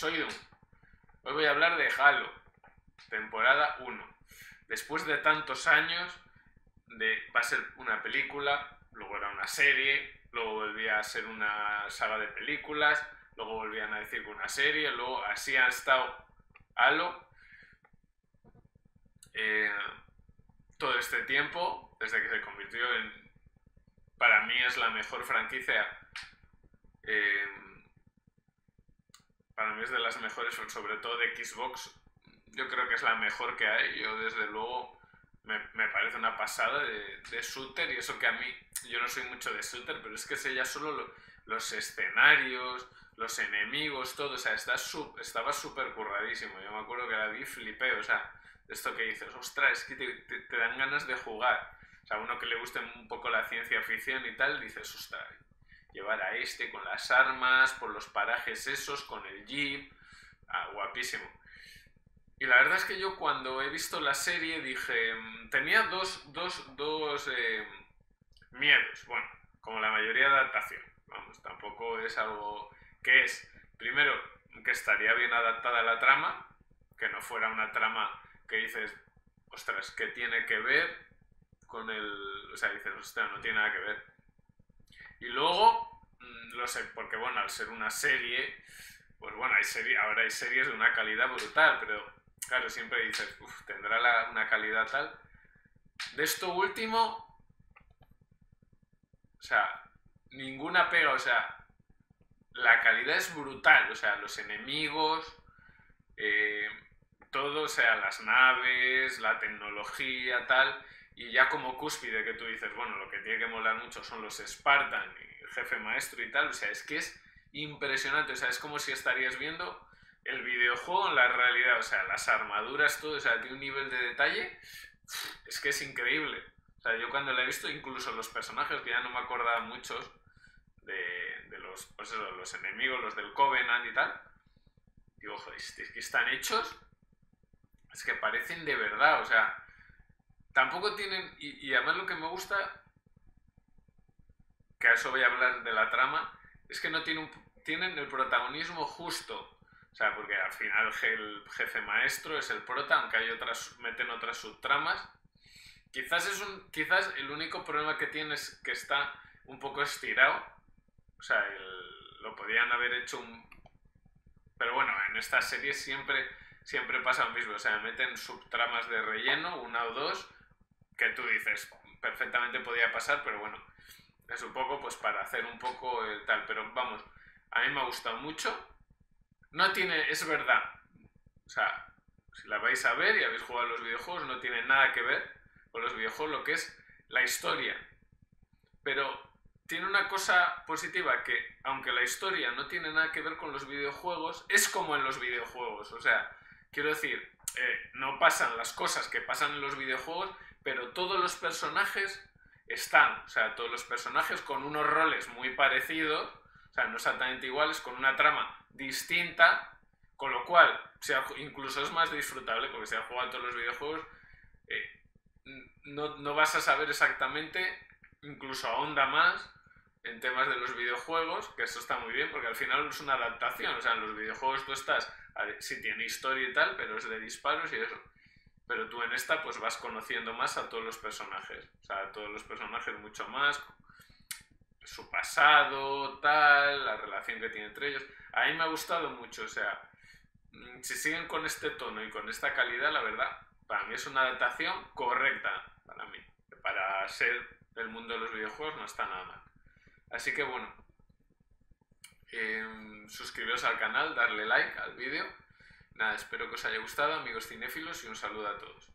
soy Doom. Hoy voy a hablar de Halo, temporada 1. Después de tantos años, de, va a ser una película, luego era una serie, luego volvía a ser una saga de películas, luego volvían a decir que una serie, luego así ha estado Halo eh, todo este tiempo, desde que se convirtió en, para mí es la mejor franquicia, eh, para mí es de las mejores, sobre todo de Xbox, yo creo que es la mejor que hay, yo desde luego me, parece una pasada de, shooter y eso que a mí, yo no soy mucho de shooter, pero es que sé ya solo los escenarios, los enemigos, todo, o sea, está estaba súper curradísimo, yo me acuerdo que la vi flipé, o sea, esto que dices, ostras, es que te, dan ganas de jugar. O sea, uno que le guste un poco la ciencia ficción y tal, dices, ostras, llevar a este con las armas, por los parajes esos, con el jeep, ah, guapísimo. Y la verdad es que yo cuando he visto la serie dije, mm, tenía dos, dos, dos eh, miedos, bueno, como la mayoría de adaptación, vamos, tampoco es algo que es, primero, que estaría bien adaptada la trama, que no fuera una trama que dices, ostras, ¿qué tiene que ver con el... O sea, dices, ostras, no tiene nada que ver. Y luego, mm, lo sé, porque bueno, al ser una serie, pues bueno, hay serie, ahora hay series de una calidad brutal, pero claro, siempre dices, uff, tendrá una calidad tal. De esto último, o sea, ninguna pega, o sea, la calidad es brutal, o sea, los enemigos, eh, todo, o sea, las naves, la tecnología, tal, y ya como cúspide que tú dices, bueno, lo que tiene que molar mucho son los Spartan, y el jefe maestro y tal, o sea, es que es impresionante, o sea, es como si estarías viendo el videojuego en la realidad, o sea, las armaduras, todo, o sea, tiene un nivel de detalle, es que es increíble. O sea, yo cuando la he visto, incluso los personajes, que ya no me acordaba muchos, de, de los, pues eso, los enemigos, los del Covenant y tal, digo, joder, es que están hechos es que parecen de verdad, o sea, tampoco tienen, y, además lo que me gusta, que a eso voy a hablar de la trama, es que no tienen, tienen el protagonismo justo. O sea, porque al final el jefe maestro es el prota, aunque hay otras, meten otras subtramas. Quizás es un, quizás el único problema que tiene es que está un poco estirado. O sea, lo podían haber hecho un... Pero bueno, en esta serie siempre siempre pasa lo mismo, o sea, meten subtramas de relleno, una o dos, que tú dices, perfectamente podía pasar, pero bueno, es un poco pues para hacer un poco el tal, pero vamos, a mí me ha gustado mucho, no tiene, es verdad, o sea, si la vais a ver y habéis jugado los videojuegos, no tiene nada que ver con los videojuegos, lo que es la historia, pero tiene una cosa positiva que, aunque la historia no tiene nada que ver con los videojuegos, es como en los videojuegos. O sea, Quiero decir, eh, no pasan las cosas que pasan en los videojuegos, pero todos los personajes están, o sea, todos los personajes con unos roles muy parecidos, o sea, no exactamente iguales, con una trama distinta, con lo cual incluso es más disfrutable, porque si has jugado todos los videojuegos, eh, no, no vas a saber exactamente, incluso ahonda más en temas de los videojuegos, que eso está muy bien, porque al final es una adaptación, o sea, en los videojuegos tú estás sí tiene historia y tal, pero es de disparos y eso. Pero tú en esta pues vas conociendo más a todos los personajes, o sea, a todos los personajes mucho más, su pasado, tal, la relación que tiene entre ellos. A mí me ha gustado mucho, o sea, mm, si siguen con este tono y con esta calidad, la verdad, para mí es una adaptación correcta, para mí. Para ser el mundo de los videojuegos no está nada mal. Así que bueno, eh, suscribiros al canal, darle like al vídeo. Nada, espero que os haya gustado, amigos cinéfilos, y un saludo a todos.